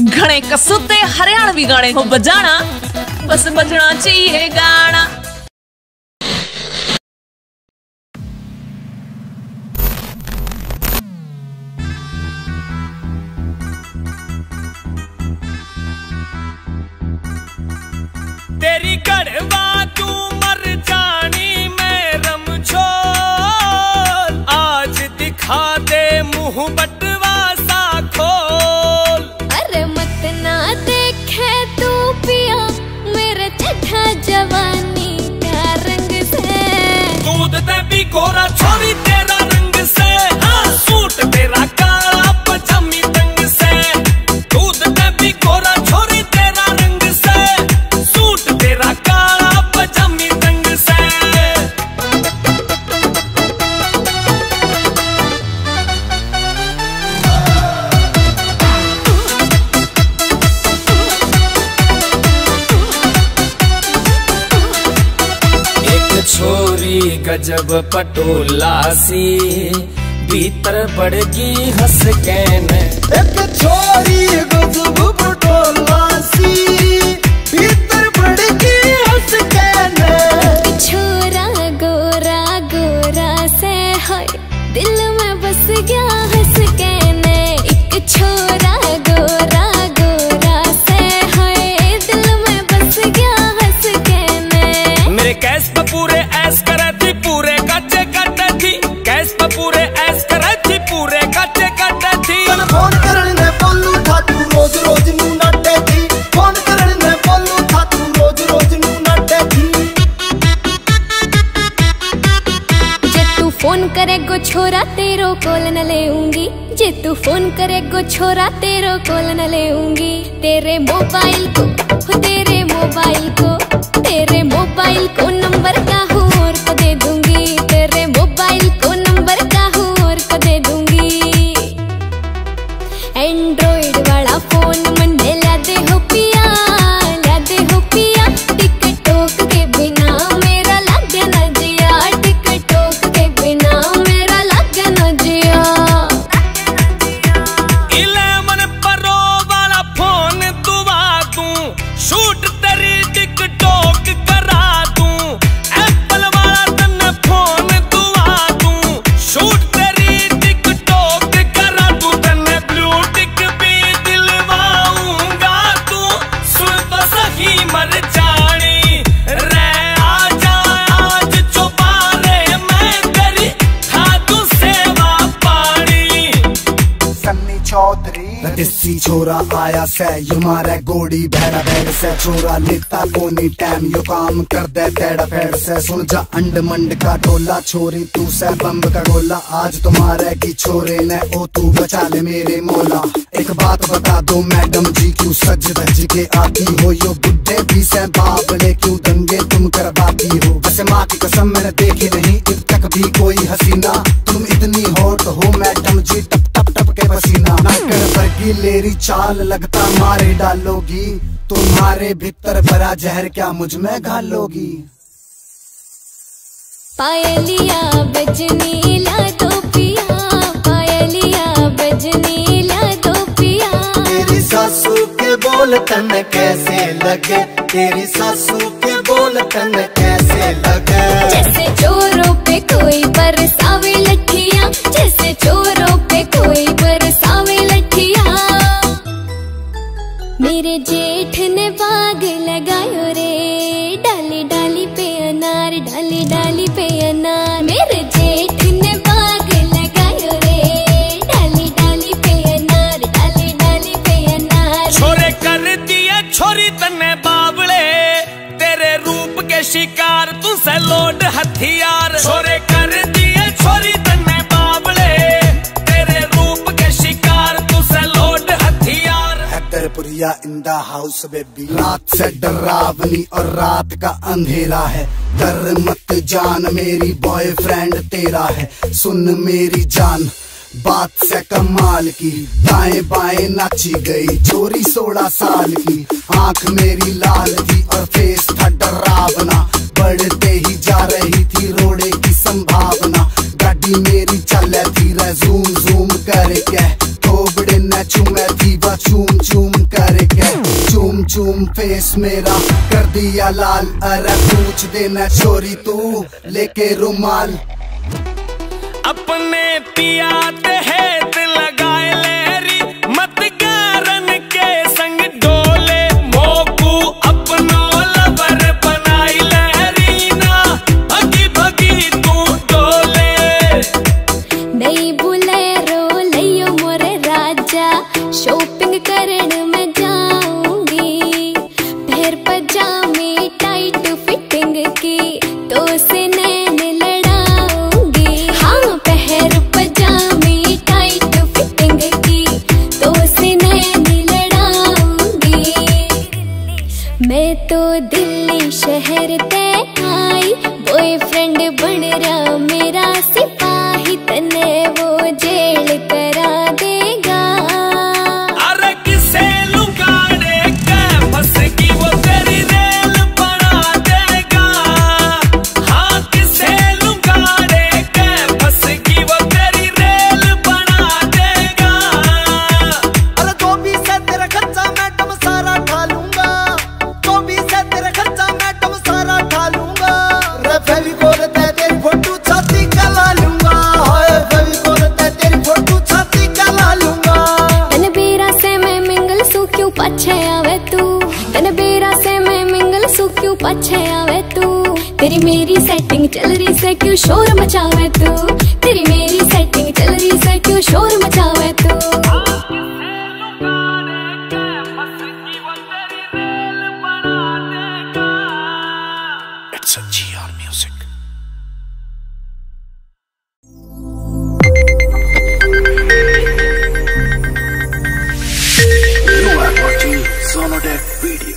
घने कसूते हरियाणवी गाने हो बजाना। बस बजना चाहिए गाना। तेरी कड़वा तू मर जानी, मैं रमछोल आज दिखा दे मुँह बटवा ते भी छोरी गजब पटोला सी भीतर बड़गी हंस के ने। एक छोरी गजब पटोला सी। करे गो छोरा तेरो कोल न लेऊँगी। जे तू फ़ोन करे गो छोरा तेरो कोल न लेऊँगी। तेरे मोबाइल को, तेरे मोबाइल को, तेरे मोबाइल को नंबर को देसी छोरा आया से, यू मारे गोड़ी भैरा भैर से, छोरा लेता कोनी टाइम यो काम कर दे तेड़ा फेड़ से। सुन जा अंड मंड का टोला, छोरी तू से बम्ब का गोला। आज तुम्हारे की छोरे ने, ओ तू बचा ले मेरे मोला। एक बात बता दो, मैडम जी, क्यों सज धज के आती हो? यो बुढ़े भी से, बाप ने क्यों दंगे तुम करवाती हो? वैसे माँ की कसम, मैंने देखी नहीं अब तक भी कोई हसीना। तुम इतनी हॉट हो, मैडम जी पसीना नाकर लेरी चाल लगता मारे डालोगी। तुम्हारे भीतर भरा जहर क्या मुझमें घालोगी? पायलिया बजनी ला दो पिया। पायलिया बजनी ला दो पिया। तेरी सासू के बोल तन कैसे लगे? तेरी सासू के बोल तन कैसे लगे? जैसे चोरों पे कोई बरसावे लठिया जैसे मेरे जेठ ने बाग लगायो रे। डाली डाली पे अनार डाली डाली पे अनार Haiderpuriya in the house baby रात से डरावनी और रात का अंधेरा है। डर मत जान, मेरी बॉयफ्रेंड तेरा है। सुन मेरी जान, बात से कमाल की। दाएँ बाएँ नाची गई, चोरी सोलह साल की। आँख मेरी लाल थी और फेस था डरावना। बढ़ते ही जा रही फेस मेरा कर दिया लाल। अरे पूछ देना चोरी तू लेके रुमाल। अपने पिया है दिल्ली शहर ते क्यों शोर मचावे तू तेरी मेरी सेटिंग चल रही से क्यों शोर मचावे तू Music. You are watching Sonodeck Video.